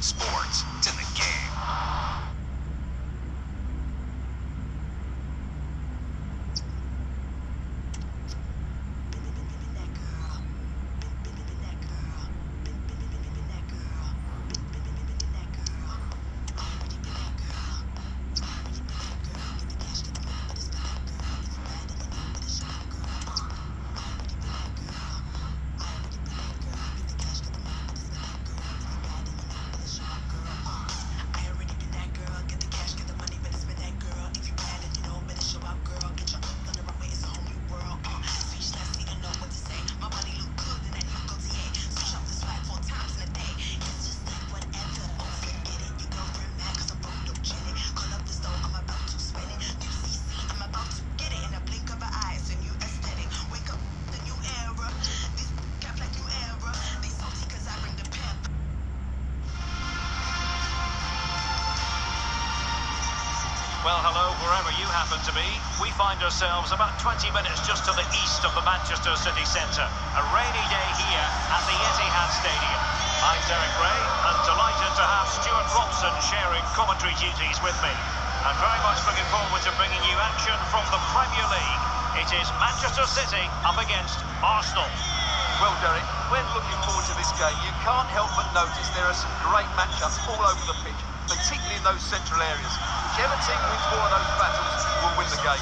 Sports. Well, hello, wherever you happen to be. We find ourselves about 20 minutes just to the east of the Manchester city centre. A rainy day here at the Etihad Stadium. I'm Derek Rae, and delighted to have Stuart Robson sharing commentary duties with me. I'm very much looking forward to bringing you action from the Premier League. It is Manchester City up against Arsenal. Well, Derek, when looking forward to this game, you can't help but notice there are some great matchups all over the pitch, particularly in those central areas. Whichever team wins more of those battles will win the game.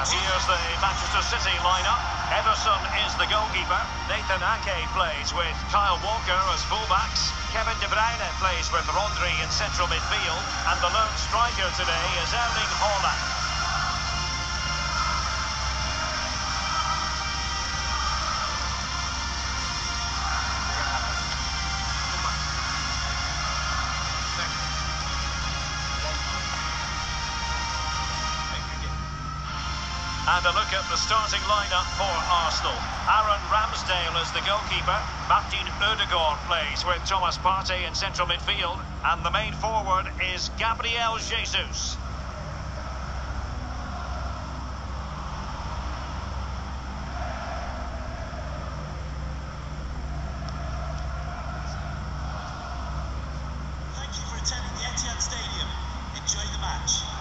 And here's the Manchester City lineup. Ederson is the goalkeeper. Nathan Ake plays with Kyle Walker as fullbacks. Kevin De Bruyne plays with Rodri in central midfield. And the lone striker today is Erling Haaland. And a look at the starting lineup for Arsenal. Aaron Ramsdale is the goalkeeper. Martin Odegaard plays with Thomas Partey in central midfield. And the main forward is Gabriel Jesus. Thank you for attending the Etihad Stadium. Enjoy the match.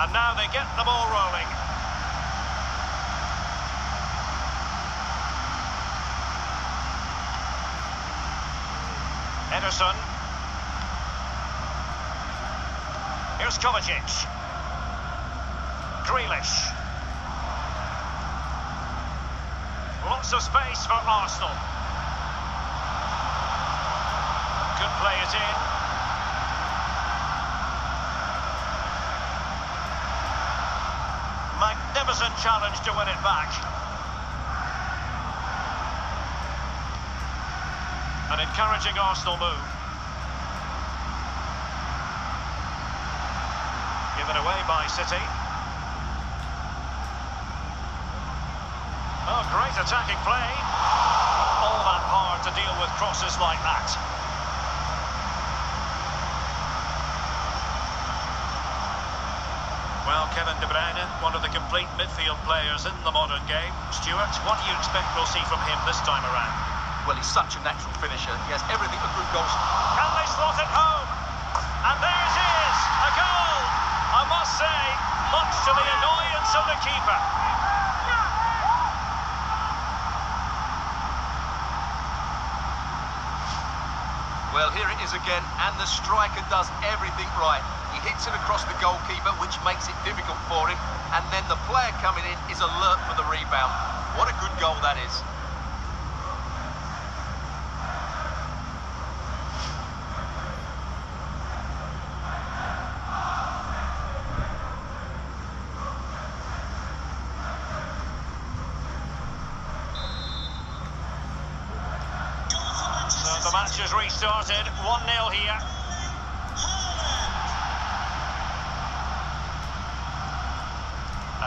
And now they get the ball rolling. Ederson. Here's Kovacic. Grealish. Lots of space for Arsenal. Could play it in. Magnificent challenge to win it back. An encouraging Arsenal move. Given away by City. Oh, great attacking play. All that hard to deal with crosses like that. Kevin De Bruyne, one of the complete midfield players in the modern game. Stuart, what do you expect we'll see from him this time around? Well, he's such a natural finisher. He has everything a good goal. Can they slot it home? And there it is, a goal! I must say, much to the annoyance of the keeper. Well, here it is again, and the striker does everything right hits it across the goalkeeper, which makes it difficult for him, and then the player coming in is alert for the rebound. What a good goal that is. The match has restarted, 1-0 here.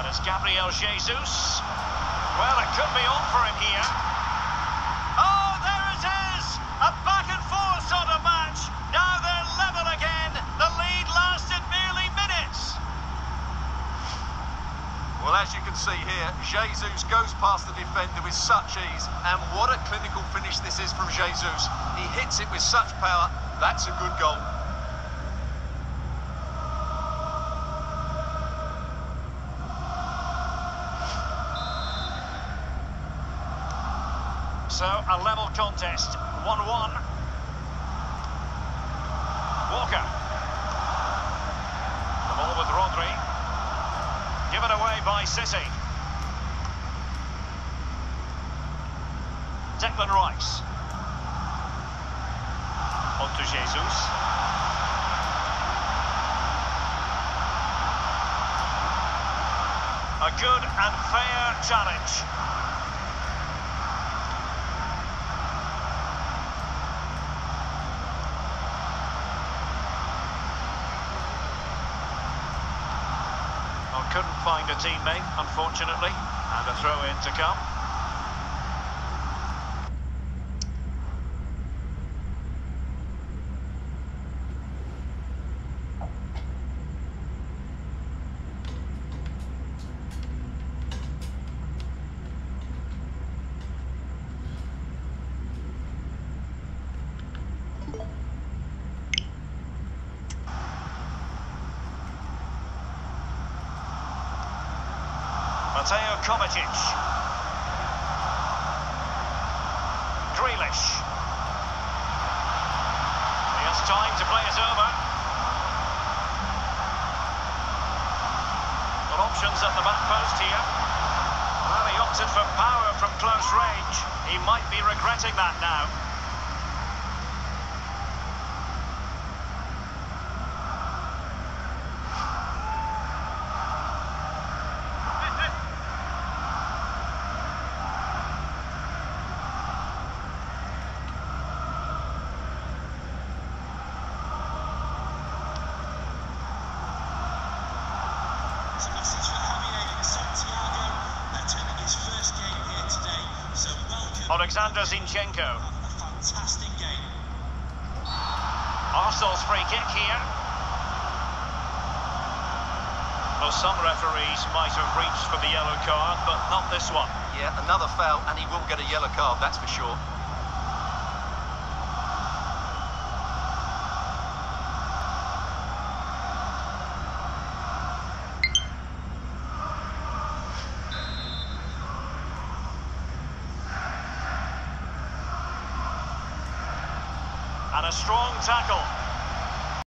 And it's Gabriel Jesus. Well, it could be on for him here. Oh, there it is! A back and forth sort of match. Now they're level again. The lead lasted merely minutes. Well, as you can see here, Jesus goes past the defender with such ease, and what a clinical finish this is from Jesus. He hits it with such power. That's a good goal. So, a level contest. 1-1. Walker. The ball with Rodri. Given away by City. Declan Rice. On to Jesus. A good and fair challenge. Well, couldn't find a teammate, unfortunately, and a throw in to come. Mateo Kovacic. Grealish. He has time to play it over. Options at the back post here. Well, he opted for power from close range. He might be regretting that now. It's a message for Javier Santiago, attending his first game here today. So welcome. Alexander Zinchenko. Fantastic game. Arsenal's free kick here. Well, some referees might have reached for the yellow card, but not this one. Yeah, another foul, and he will get a yellow card, that's for sure. And a strong tackle.